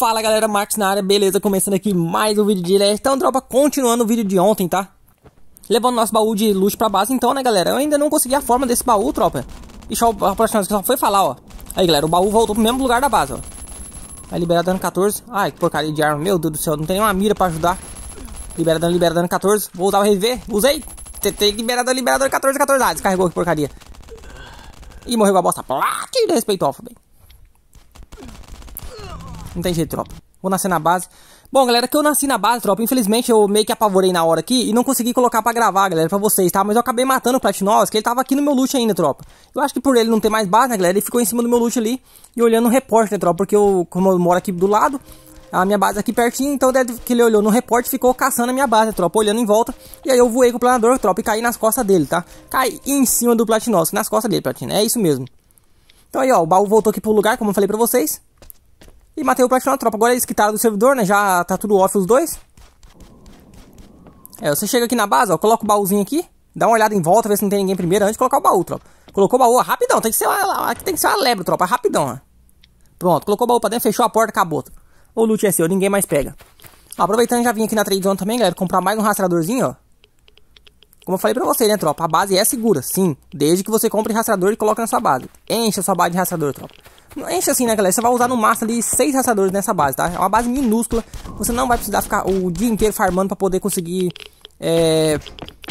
Fala galera, Marcos na área, beleza? Começando aqui mais um vídeo de. Então, tropa, continuando o vídeo de ontem, tá? Levando nosso baú de luxo pra base, então, né, galera? Eu ainda não consegui a forma desse baú, tropa. O próximo que só foi falar, ó. Aí, galera, o baú voltou pro mesmo lugar da base, ó. Vai liberar dano 14. Ai, que porcaria de arma. Meu Deus do céu, não tem nenhuma mira pra ajudar. Libera dano, libera dano 14. Vou usar o reviver. Usei. Tentei liberar dano, libera dano 14, 14. Ah, descarregou, que porcaria. Ih, morreu com a bosta. Plá, que respeito, ó, bem. Não tem jeito, tropa. Vou nascer na base. Bom, galera, que eu nasci na base, tropa. Infelizmente, eu meio que apavorei na hora aqui e não consegui colocar pra gravar, galera, pra vocês, tá? Mas eu acabei matando o Platinovs, que ele tava aqui no meu loot ainda, tropa. Eu acho que por ele não ter mais base, né, galera, ele ficou em cima do meu loot ali e olhando o repórter, né, tropa? Porque eu, como eu moro aqui do lado, a minha base é aqui pertinho, então deve que ele olhou no repórter e ficou caçando a minha base, tropa, olhando em volta. E aí eu voei com o planador, tropa, e caí nas costas dele, tá? Caí em cima do Platinovs, nas costas dele, Platina. É isso mesmo. Então aí, ó, o baú voltou aqui pro lugar, como eu falei pra vocês. E matei o Platinum Tropa. Agora eles quitaram do servidor, né? Já tá tudo off os dois. É, você chega aqui na base, ó. Coloca o baúzinho aqui. Dá uma olhada em volta, ver se não tem ninguém primeiro antes de colocar o baú, tropa. Colocou o baú, ó, rapidão. Tem que ser uma, tem que ser uma lebre, tropa. Rapidão, ó. Pronto, colocou o baú pra dentro, fechou a porta, acabou. O loot é seu, ninguém mais pega. Ó, aproveitando, já vim aqui na Trade Zone também, galera. Comprar mais um rastreadorzinho, ó. Como eu falei pra vocês, né, tropa? A base é segura, sim. Desde que você compre rastreador e coloque na sua base. Enche a sua base de rastreador, tropa. Enche assim, né, galera? Você vai usar no máximo ali seis rastreadores nessa base, tá? É uma base minúscula. Você não vai precisar ficar o dia inteiro farmando pra poder conseguir é,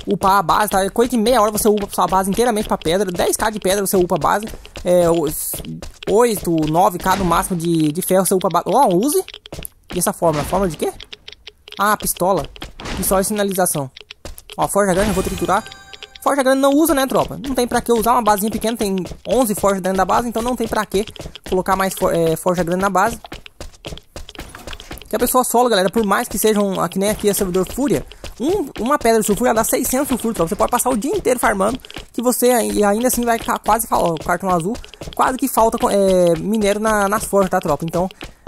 upar a base, tá? Coisa de meia hora você upa sua base inteiramente pra pedra. 10k de pedra você upa a base. É, 8, 9k no máximo de, de ferro você upa a base. Ó, oh, use. E essa fórmula? Fórmula de quê? Ah, pistola. Pistola de sinalização. Ó, forja grande, eu vou triturar. Forja grande não usa, né, tropa? Não tem pra que usar uma basezinha pequena, tem 11 forjas dentro da base, então não tem pra que colocar mais for, é, forja grande na base. Que a pessoa solo, galera, por mais que sejam, um, que nem aqui é servidor Fúria, um, uma pedra de sulfuro dá 600 sulfuro, tropa. Você pode passar o dia inteiro farmando, que você e ainda assim vai quase, ó, cartão azul, quase que falta é, minério na, nas forjas, tá, tropa? Então,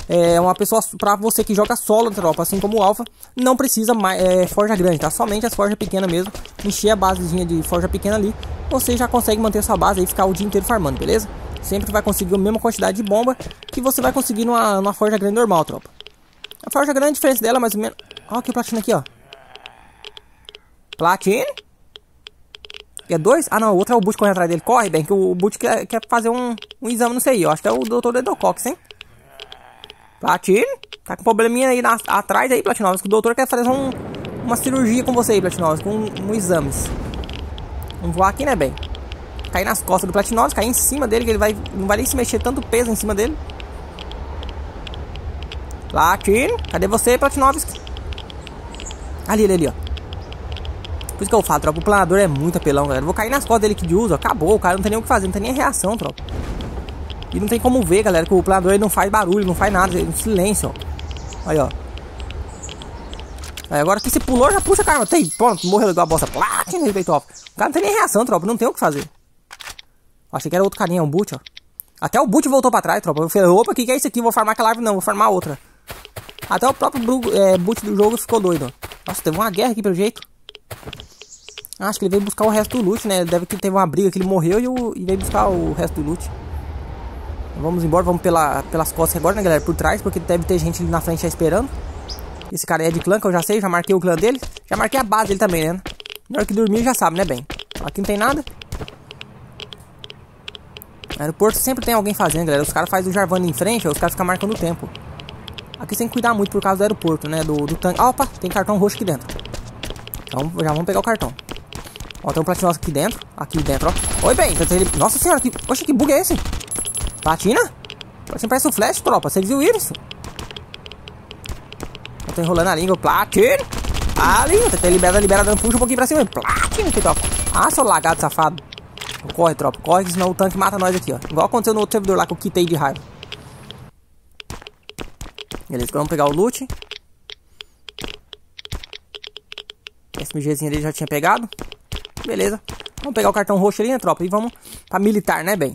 é uma pessoa, pra você que joga solo, tropa, assim como o Alpha, não precisa mais é, forja grande, tá? Somente as forjas pequenas mesmo, encher a basezinha de forja pequena ali, você já consegue manter sua base e ficar o dia inteiro farmando, beleza? Sempre vai conseguir a mesma quantidade de bomba que você vai conseguir numa, numa forja grande normal, tropa. A forja grande, a diferença dela é mais ou menos... Ó, que platina aqui, ó. Platina? É dois? Ah, não, o outro é o Boot correndo atrás dele. Corre, bem, que o Boot quer, quer fazer um, um exame, não sei. Eu acho que é o Dr. Dedocox, hein? Platino, tá com probleminha aí na, atrás aí, Platinovski. O doutor quer fazer um, uma cirurgia com você aí, Platinovski, um, um exames. Vamos voar aqui, né, bem? Cair nas costas do Platinovski, cair em cima dele, que ele vai, não vai nem se mexer tanto peso em cima dele. Platino, cadê você, Platinovski? Ali, ali, ali, ó. Por isso que eu falo, tropa, o planador é muito apelão, galera. vou cair nas costas dele que de uso, acabou. O cara não tem nem o que fazer, não tem nem reação, tropa. E não tem como ver, galera, que o planador não faz barulho, não faz nada, ele é silêncio, ó. Aí, ó. Aí, agora que você pulou, já puxa, cara. Tem, pronto, morreu igual a bosta. Platina, respeito, O cara não tem nem reação, tropa, não tem o que fazer. Achei que era outro carinha, um boot, ó. Até o boot voltou pra trás, tropa. Eu falei, opa, o que, que é isso aqui? Vou farmar aquela árvore, não, vou farmar outra. Até o próprio é, boot do jogo ficou doido, ó. Nossa, teve uma guerra aqui pelo jeito. Acho que ele veio buscar o resto do loot, né? Deve que teve uma briga que ele morreu e, o, e veio buscar o resto do loot. Vamos embora, vamos pela, pelas costas agora, né, galera? Por trás, porque deve ter gente ali na frente já esperando. Esse cara é de clã, que eu já sei, já marquei o clã dele. Já marquei a base dele também, né? Hora que dormir já sabe, né, bem? Aqui não tem nada. Aeroporto sempre tem alguém fazendo, galera. Os caras fazem o Jarvani em frente, os caras ficam marcando o tempo. Aqui tem que cuidar muito por causa do aeroporto, né? Do, do tanque. Ah, opa, tem cartão roxo aqui dentro. Então já vamos pegar o cartão. Ó, tem um platinoso aqui dentro. Aqui dentro, ó. Oi, bem. Nossa senhora, que... Oxe, que bug é esse? Platina? Platina parece um flash, tropa. Você viu isso? Eu tô enrolando a língua. Platina! Ali, tentei liberar, liberar, dando puxa um pouquinho pra cima. Platina, tropa. Ah, seu lagado safado. Corre, tropa. Corre, senão o tanque mata nós aqui, ó. Igual aconteceu no outro servidor lá que eu quitei de raiva. Beleza, vamos pegar o loot. SMGzinho dele já tinha pegado. Beleza. Vamos pegar o cartão roxo ali, né, tropa? E vamos pra militar, né, bem?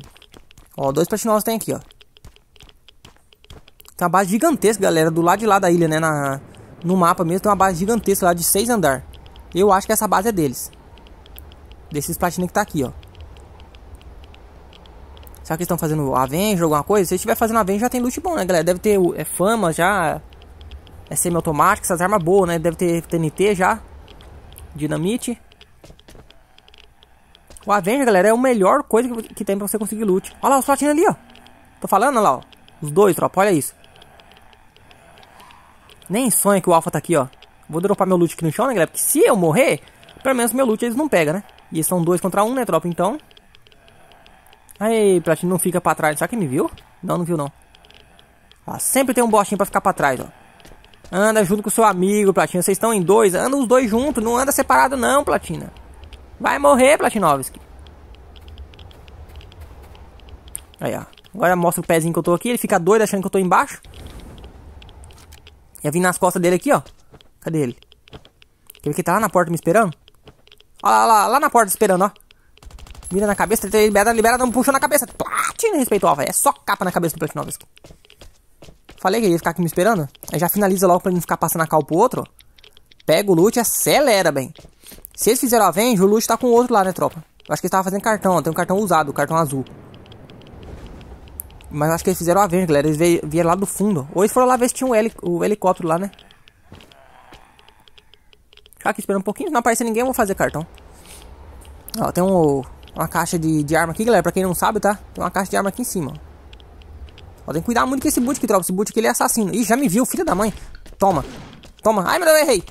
Ó, dois platinosos tem aqui, ó. Tem uma base gigantesca, galera, do lado de lá da ilha, né? Na, no mapa mesmo tem uma base gigantesca lá de seis andar. Eu acho que essa base é deles. Desses platinos que tá aqui, ó. Será que estão fazendo Avenger, alguma coisa? Se estiver fazendo Avenger, já tem loot bom, né, galera? Deve ter é, fama já. É semi-automático, essas armas boas, né? Deve ter TNT já. Dinamite. O Avenger, galera, é a melhor coisa que, tem pra você conseguir loot. Olha lá os platinhos ali, ó. Tô falando, olha lá, ó. Os dois, tropa, olha isso. Nem sonha que o Alpha tá aqui, ó. Vou dropar meu loot aqui no chão, né, galera? Porque se eu morrer, pelo menos meu loot eles não pegam, né? E são dois contra um, né, tropa? Então, Aí, Platino não fica pra trás. Será que me viu? Não, não viu não. Ah, sempre tem um bostinho pra ficar pra trás, ó. Anda junto com o seu amigo, Platina. Vocês estão em dois. Anda os dois juntos. Não anda separado não, Platina. Vai morrer, Platinovski. Aí, ó. Agora mostra o pezinho que eu tô aqui. Ele fica doido achando que eu tô embaixo. Ia vir nas costas dele aqui, ó. Cadê ele? Ver que tá lá na porta me esperando? Ó lá, lá, lá na porta esperando, ó. Mira na cabeça, libera, libera, não puxa na cabeça. Platina respeitou, velho. É só capa na cabeça do Platinovski. Falei que ele ia ficar aqui me esperando. Aí já finaliza logo pra ele não ficar passando a cal pro outro. Pega o loot e acelera, bem. Se eles fizeram a venge, o loot tá com o outro lá, né, tropa? Eu acho que eles fazendo cartão. Tem um cartão usado, o cartão azul. Mas acho que eles fizeram a venge, galera. Eles vieram lá do fundo. Ou eles foram lá ver se tinha um o helicóptero lá, né? Ficar aqui esperando um pouquinho. Se não aparecer ninguém, eu vou fazer cartão. Ó, tem um uma caixa de, de arma aqui, galera. Pra quem não sabe, tá? Tem uma caixa de arma aqui em cima. Ó, tem que cuidar muito com esse boot que tropa. Esse boot aqui ele é assassino. Ih, já me viu, filho da mãe. Toma. Toma. Ai, meu Deus, eu errei.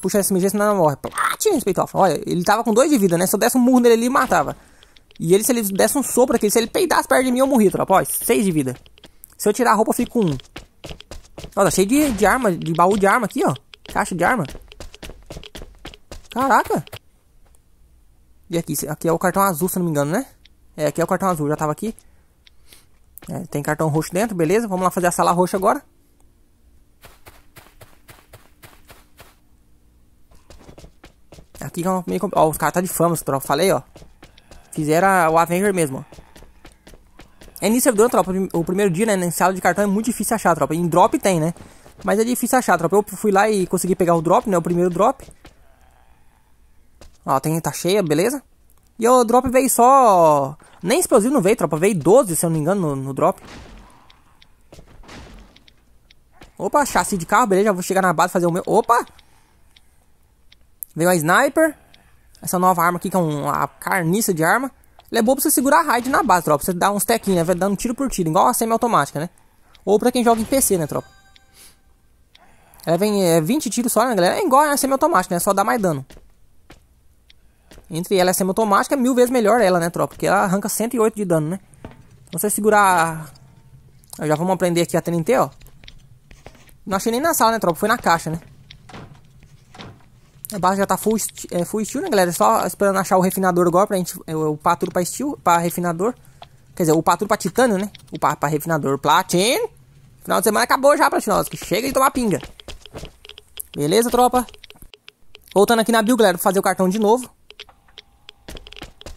Puxa esse MG, senão não morre. Platina, respeito. Olha, ele tava com dois de vida, né? Se eu desse um murro nele ali, matava. E ele, se ele desse um sopro aqui, se ele peidasse perto de mim, eu morri, tropa. Ó, seis de vida. Se eu tirar a roupa, eu fico com um. Tá cheio de, de arma, de baú de arma aqui, ó. Caixa de arma. Caraca. E aqui, aqui é o cartão azul, se não me engano, né? É, aqui é o cartão azul, já tava aqui. É, tem cartão roxo dentro, beleza? Vamos lá fazer a sala roxa agora. Aqui é meio... Ó, os caras tá de fama, tropa. Falei, ó. Fizeram o Avenger mesmo, ó. É servidor, tropa. O primeiro dia, né? Nesse sala de cartão é muito difícil achar, tropa. Em drop tem, né? Mas é difícil achar, tropa. Eu fui lá e consegui pegar o drop, né? O primeiro drop. Ó, tem, tá cheia, beleza? E o drop veio só... Nem explosivo não veio, tropa. Veio 12, se eu não me engano, no, no drop. Opa, chassi de carro, beleza. Já vou chegar na base fazer o meu... Opa! Veio a sniper. Essa nova arma aqui, que é uma carniça de arma. Ele é bom pra você segurar a raid na base, tropa. Você dá uns tequinhos, né? Vai dando tiro por tiro. Igual a semi-automática, né? Ou pra quem joga em PC, né, tropa? Ela vem é, 20 tiros só, né, galera? É igual a semi-automática, né? Só dá mais dano. Entre ela e a semi-automática mil vezes melhor ela, né, tropa? Porque ela arranca 108 de dano, né? Então você segurar... Já vamos aprender aqui a TNT, ó. Não achei nem na sala, né, tropa? Foi na caixa, né? A base já tá full, é, full steel, né, galera? Só esperando achar o refinador agora pra gente... É, o tudo pra steel, pra refinador. Quer dizer, o tudo pra titânio, né? Pá pra refinador. Platin. Final de semana acabou já, que Chega de tomar pinga. Beleza, tropa? Voltando aqui na build, galera, pra fazer o cartão de novo.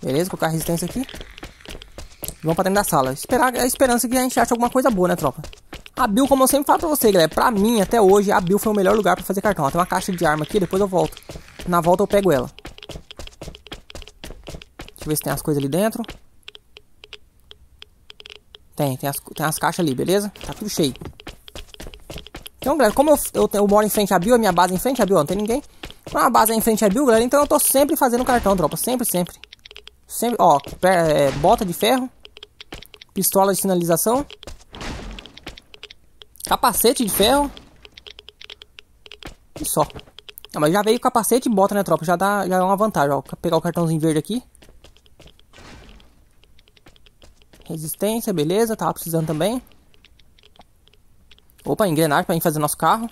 Beleza? Colocar a resistência aqui. Vamos pra dentro da sala. Esperar a esperança que a gente ache alguma coisa boa, né, tropa? A Bill, como eu sempre falo pra você, galera, pra mim, até hoje, a Bill foi o melhor lugar pra fazer cartão. Tem uma caixa de arma aqui, depois eu volto. Na volta eu pego ela. Deixa eu ver se tem as coisas ali dentro. Tem, tem as, tem as caixas ali, beleza? Tá tudo cheio. Então, galera, como eu, eu, eu moro em frente à Bill, a minha base é em frente à Bill, não tem ninguém. Como a base é em frente à Bill, galera, então eu tô sempre fazendo cartão, tropa. Sempre, sempre. Sempre, ó, é, bota de ferro, pistola de sinalização, capacete de ferro e só. Ah, mas já veio capacete e bota, né, tropa? Já dá, já é uma vantagem, ó. Pegar o cartãozinho verde aqui. Resistência, beleza, tava precisando também. Opa, engrenagem pra ir fazer nosso carro.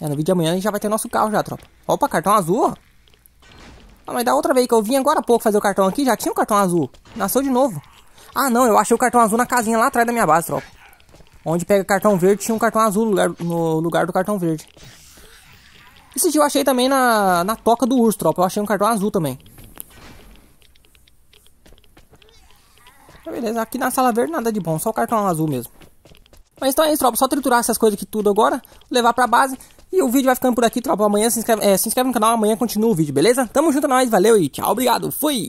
É, no vídeo de amanhã a gente já vai ter nosso carro já, tropa. Opa, cartão azul, ó. Ah, mas da outra vez que eu vim agora há pouco fazer o cartão aqui, já tinha um cartão azul. Nasceu de novo. Ah, não, eu achei o cartão azul na casinha lá atrás da minha base, tropa. Onde pega cartão verde, tinha um cartão azul no lugar, do cartão verde. Esse dia eu achei também na, na toca do urso, tropa. Eu achei um cartão azul também. Beleza, aqui na sala verde nada de bom, só o cartão azul mesmo. Mas então é isso, tropa. Só triturar essas coisas aqui tudo agora, levar pra base. E o vídeo vai ficando por aqui, tropa. Amanhã se inscreve, é, se inscreve no canal, amanhã continua o vídeo, beleza? Tamo junto nós, valeu e tchau, obrigado, fui!